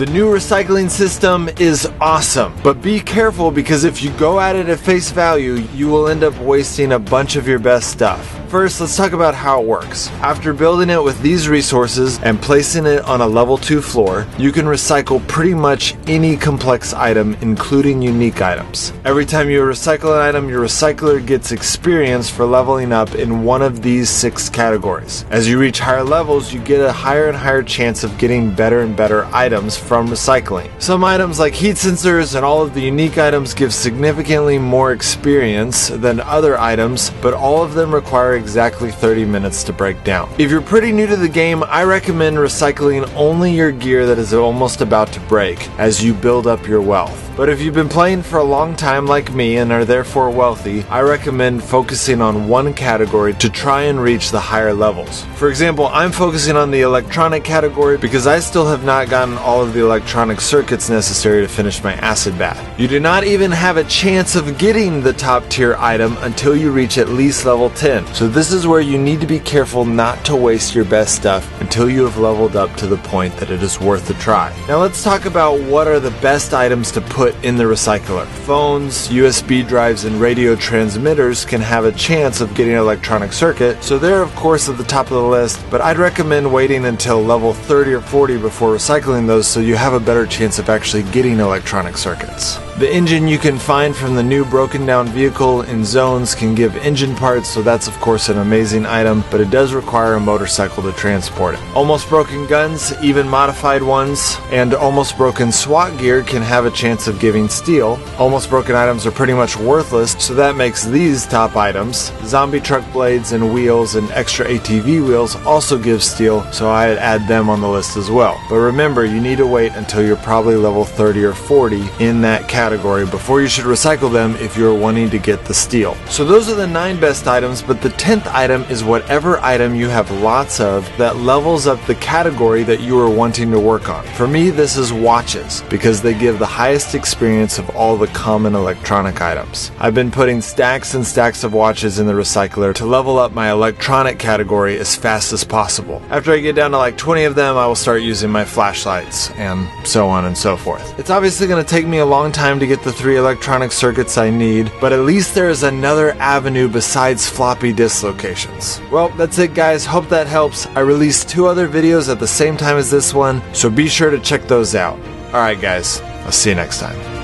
The new recycling system is awesome, but be careful because if you go at it at face value, you will end up wasting a bunch of your best stuff. First, let's talk about how it works. After building it with these resources and placing it on a level 2 floor, you can recycle pretty much any complex item, including unique items. Every time you recycle an item, your recycler gets experience for leveling up in one of these six categories. As you reach higher levels, you get a higher and higher chance of getting better and better items from recycling. Some items like heat sensors and all of the unique items give significantly more experience than other items, but all of them require exactly 30 minutes to break down. If you're pretty new to the game, I recommend recycling only your gear that is almost about to break as you build up your wealth. But if you've been playing for a long time like me and are therefore wealthy, I recommend focusing on one category to try and reach the higher levels. For example, I'm focusing on the electronic category because I still have not gotten all of the electronic circuits necessary to finish my acid bath. You do not even have a chance of getting the top tier item until you reach at least level 10. So this is where you need to be careful not to waste your best stuff until you have leveled up to the point that it is worth a try. Now let's talk about what are the best items to put in the recycler. Phones, USB drives, and radio transmitters can have a chance of getting an electronic circuit, so they're of course at the top of the list, but I'd recommend waiting until level 30 or 40 before recycling those so you have a better chance of actually getting electronic circuits. The engine you can find from the new broken down vehicle in zones can give engine parts, so that's of course an amazing item, but it does require a motorcycle to transport it. Almost broken guns, even modified ones, and almost broken SWAT gear can have a chance of giving steel. Almost broken items are pretty much worthless, so that makes these top items. Zombie truck blades and wheels and extra ATV wheels also give steel, so I'd add them on the list as well. But remember, you need to wait until you're probably level 30 or 40 in that category category before you should recycle them if you're wanting to get the steel. So those are the 9 best items, but the 10th item is whatever item you have lots of that levels up the category that you are wanting to work on. For me, this is watches because they give the highest experience of all the common electronic items. I've been putting stacks and stacks of watches in the recycler to level up my electronic category as fast as possible. After I get down to like 20 of them, I will start using my flashlights and so on and so forth. It's obviously going to take me a long time to get the three electronic circuits I need, but at least there is another avenue besides floppy disk locations. Well, that's it guys, hope that helps. I released two other videos at the same time as this one, so be sure to check those out. Alright guys, I'll see you next time.